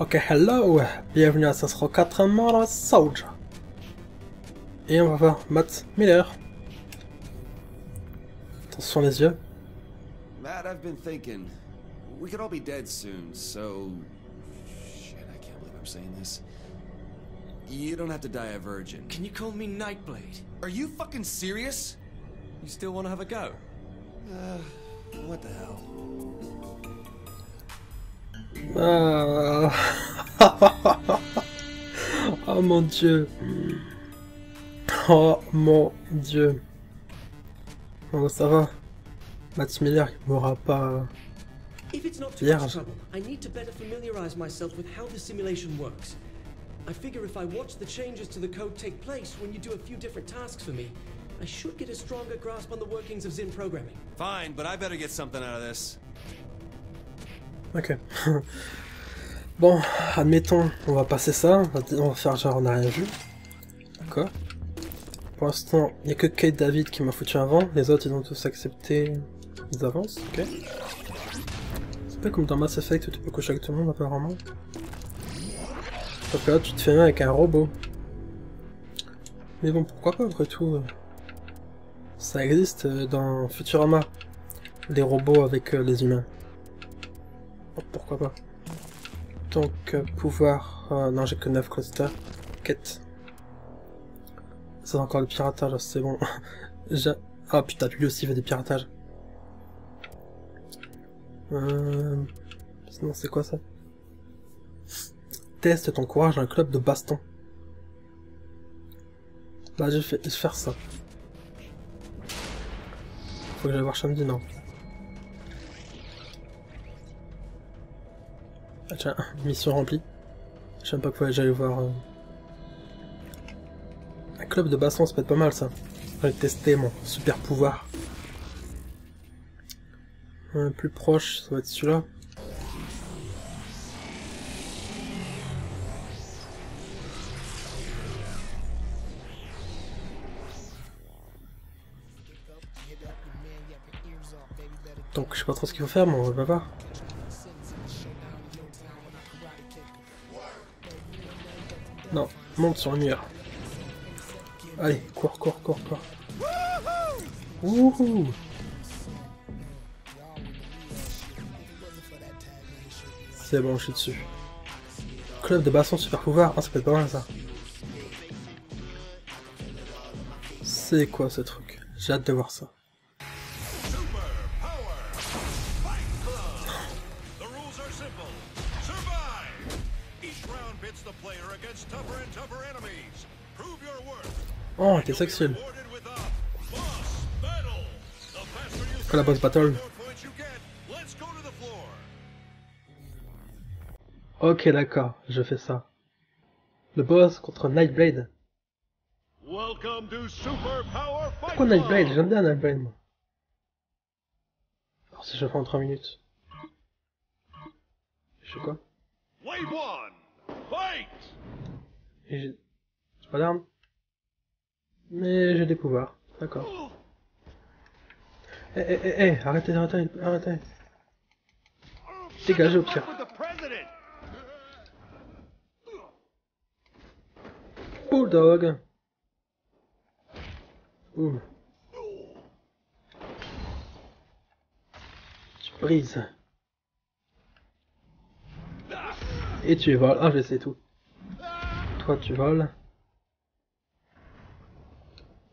Ok, hello, bienvenue à Saints 4 Mara Soldier. Et on va voir Matt Miller. Attention les yeux. Matt, I've been thinking. We could all be dead soon, so. Shit, I can't believe I'm saying this. You don't have to die a virgin. Can you call me Nightblade? Are you fucking serious? You still want to have a go? Uh, what the hell? Ah. oh mon dieu. Oh mon dieu. Oh ça va. Matt Miller il mourra pas. If it's not too Vierge. much trouble, I need to better familiarize myself with how the simulation works. I figure if I watch the changes to the code take place when you do a few different tasks for me, I should get a stronger grasp on the workings of Zin programming. Fine, but I better get something out of this. Ok. bon, admettons, on va passer ça. On va, faire genre on n'a rien vu. D'accord. Pour l'instant, il n'y a que Kate David qui m'a foutu avant. Les autres, ils ont tous accepté. Ils avancent, ok. C'est pas comme dans Mass Effect où tu peux coucher avec tout le monde apparemment. Sauf que là, tu te fais avec un robot. Mais bon, pourquoi pas après tout. euh, Ça existe euh, dans Futurama. Les robots avec euh, les humains. Oh, pourquoi pas. Donc, euh, pouvoir... euh, non, j'ai que 9 clusters. Quête. C'est encore du piratage, c'est bon. Ah putain, lui aussi fait des piratages. Euh... Sinon, c'est quoi ça? Teste ton courage dans un club de baston. Bah, je vais faire ça. Faut que j'aille voir non? Ah tiens, mission remplie. Même pas quoi j'allais voir. euh. Un club de baston, ça peut être pas mal ça. Je vais tester mon super pouvoir. Un plus proche, ça va être celui-là. Donc je sais pas trop ce qu'il faut faire, mais on va voir. Monte sur le mur. Allez, cours, cours, cours, cours. Wouhou C'est bon, je suis dessus. Club de baston super pouvoir. Ah, ça peut être pas mal ça. C'est quoi ce truc? J'ai hâte de voir ça. Oh, quel sexuel. Après la boss battle. Ok, d'accord, je fais ça. Le boss contre Nightblade. Pourquoi Nightblade? J'aime bien Nightblade, moi. Alors si je fais en 3 minutes. Je fais quoi? Wave 1 j'ai j'ai pas d'armes. Mais j'ai des pouvoirs. D'accord. Eh, eh, eh, eh, arrêtez, arrêtez, arrêtez. Dégagez au pire. Bulldog. Ouh. Tu brises. Et tu voles. Ah, je sais tout. Toi, tu voles.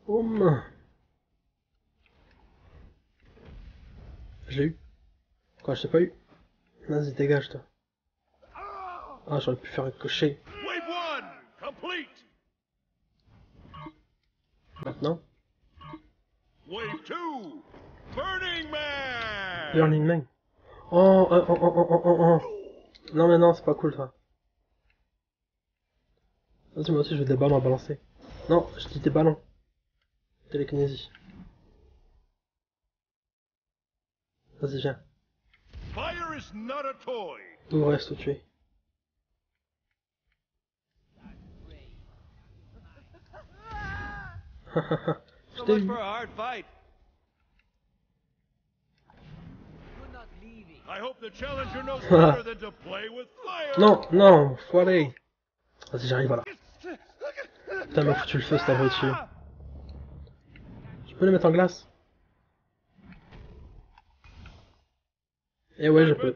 Boum. Je l'ai eu. Quoi, je t'ai pas eu? Vas-y, dégage, toi. Ah, j'aurais pu faire un cocher. Wave one. Complete. Maintenant. Wave two. Burning Man. Burning Man. Oh, oh, oh, oh, oh, oh, oh. Non, mais non, c'est pas cool, ça. Vas-y, moi aussi, je veux des ballons à balancer. Non, je dis des ballons. Télékinésie. Vas-y, viens. Fire is not a toy. Reste où tu es. je t'ai eu. a hard fight. I hope the challenger knows better than to play with fire. Non, non, faut aller. Vas-y, j'arrive, voilà. Putain, m'a foutu le feu, cet abruti. Je peux le mettre en glace? Eh ouais, je peux.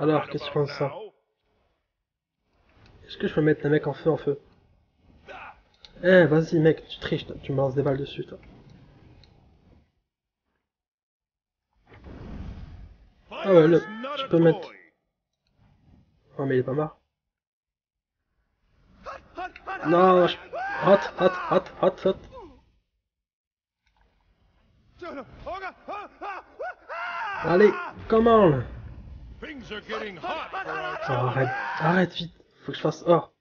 Alors, qu'est-ce que tu penses de ça? Est-ce que je peux mettre les mecs en feu en feu? Eh, vas-y, mec, tu triches, tu me lances des balles dessus, toi. Ah ouais, not je peux mettre-. Oh, mais il est pas marre. Non, je... Hot, hot, hot, hot, hot. Allez, our Oh, arrête, arrête vite. Faut que je fasse or.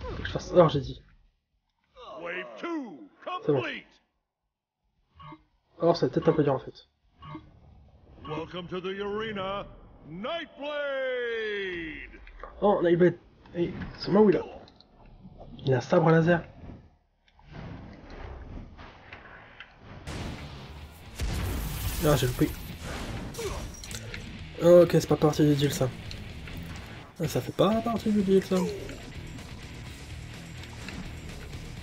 Faut que je fasse or, j'ai dit. Wave 2 C'est bon. Or, c'est peut-être un peu dur en fait. Welcome to the arena, Nightblade. Oh, Nightblade. Hey, c'est moi où il a Il a un sabre laser. Ah, j'ai loupé. Ok, c'est pas partie du deal ça. Ah, Ça fait pas partie du deal ça.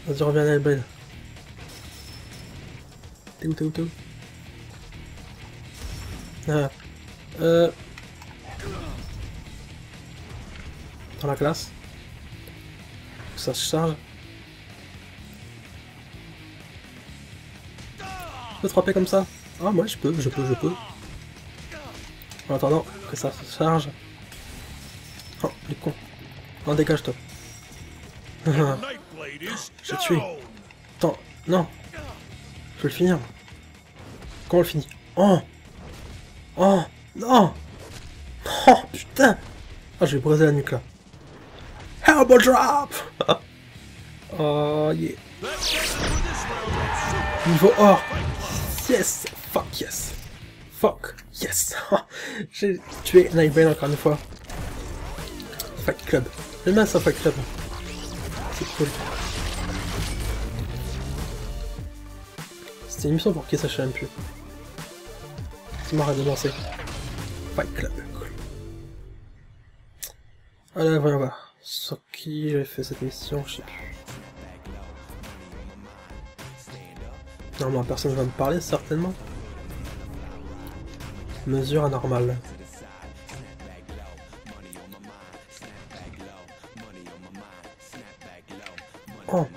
Vas-y, reviens Nightblade. T'es où, t'es où, t'es où Ah. Euh... Dans la classe. Ça se charge. Je peux frapper comme ça? Ah, moi je peux, je peux, je peux. En attendant que ça se charge. Oh, les cons. Non, dégage-toi. J'ai tué. Attends, non. Je vais le finir. Comment on le finit Oh Oh Non Oh putain Ah, je vais briser la nuque là. Elbow drop Oh yeah. Niveau or Yes Fuck yes Fuck yes J'ai tué Nightbane encore une fois. Fight Club. J'aime bien ça, Fight Club. C'est cool. C'était une émission pour qui ça je sais même. C'est marrant de lancer. Fight Club. Allez, voyons voir. Sur qui j'ai fait cette mission, je sais plus. Normalement, personne va me parler, certainement. Mesure anormale. Oh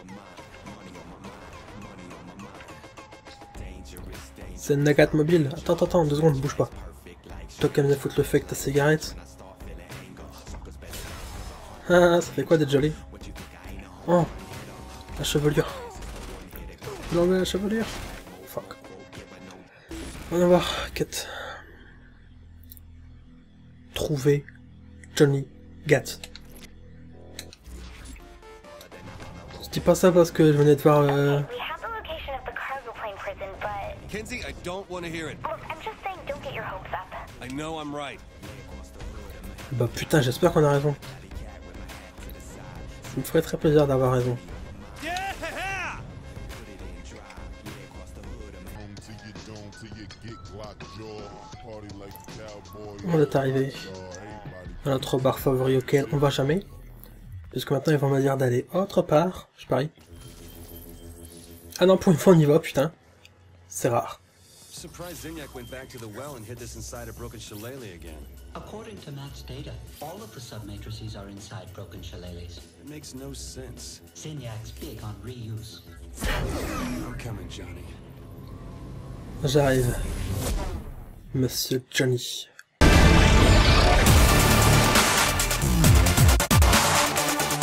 C'est une Nagat mobile. Attends, attends, attends, deux secondes, bouge pas. Toi qui aimes bien foutre le feu avec ta cigarette. Ah, ça fait quoi d'être joli? Oh La chevelure. J'ai enlevé la chevelure. Fuck. On va voir, quête. Trouver Johnny Gat. Je dis pas ça parce que je venais de voir euh, We have the location of the cargo plane prison, but Kenzie, I don't want to hear it. look, I'm just saying, don't get your hopes up. I know I'm right. Bah putain, j'espère qu'on a raison. Ça me ferait très plaisir d'avoir raison. On est arrivé à notre bar favori auquel on va jamais. Puisque maintenant ils vont me dire d'aller autre part, je parie. Ah non, pour une fois on y va, putain. C'est rare. Surprised Zinyak went back to the well and hid this inside a broken shillelagh again. According to Matt's data, all of the submatrices are inside broken shillelaghs. It makes no sense. Sinyak's big on reuse. I'm coming, Johnny. J'arrive. Monsieur Johnny.